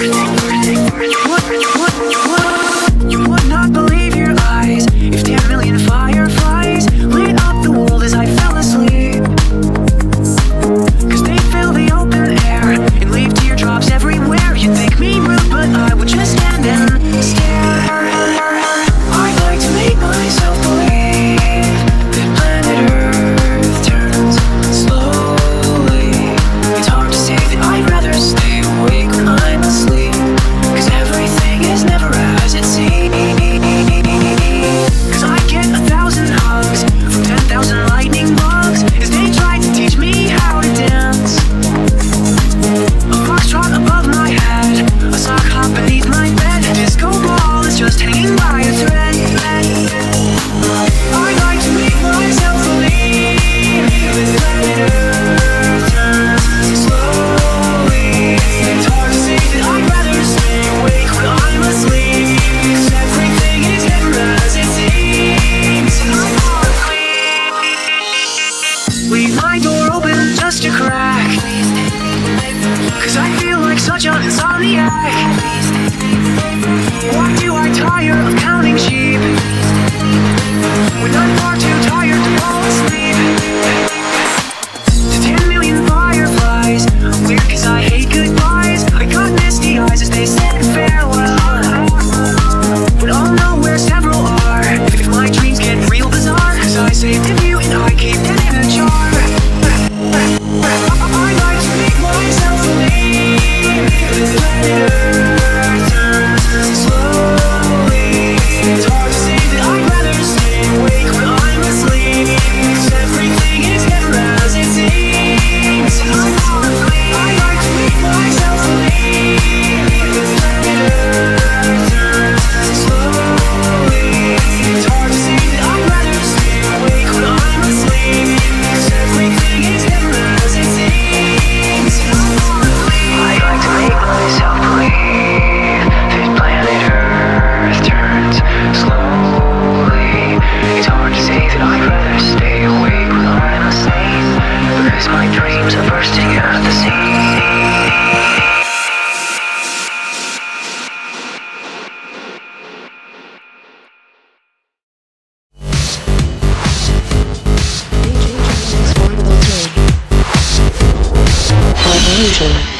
Вот, вот, вот, вот. Leave my door open just a crack. Cause I feel like such an insomniac. Why do I tire of DJ